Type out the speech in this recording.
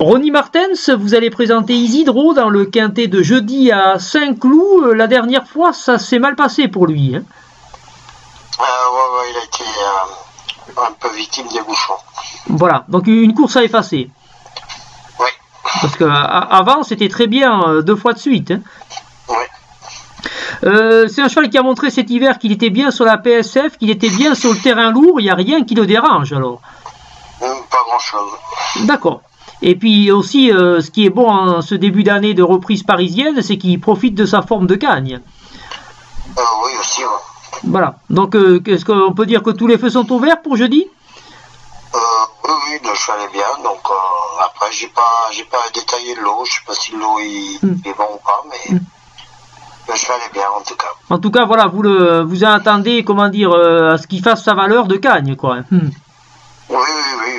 Ronnie Martens, vous allez présenter Isidro dans le quintet de jeudi à Saint-Cloud. Euh, La dernière fois, ça s'est mal passé pour lui. hein. Euh, ouais, ouais, il a été euh, un peu victime des bouchons. Voilà, donc une course à effacer. Oui, Parce qu'avant, c'était très bien, euh, deux fois de suite. hein. oui. Euh, c'est un cheval qui a montré cet hiver qu'il était bien sur la PSF, qu'il était bien sur le terrain lourd, il n'y a rien qui le dérange alors. Hum, Pas grand-chose. D'accord. Et puis aussi, euh, ce qui est bon en ce début d'année de reprise parisienne, c'est qu'il profite de sa forme de gagne. Euh, oui, aussi, ouais. Voilà. Donc, euh, est-ce qu'on peut dire que tous les feux sont ouverts pour jeudi? Euh, oui, oui, le cheval est bien. Donc euh, après, j'ai pas, j'ai pas détaillé le lot. Je sais pas si le lot il, Hmm. est bon ou pas, mais Hmm. le cheval est bien en tout cas. En tout cas, voilà, vous le, vous attendez, comment dire, euh, à ce qu'il fasse sa valeur de gagne, quoi. Hmm. Oui, oui, oui.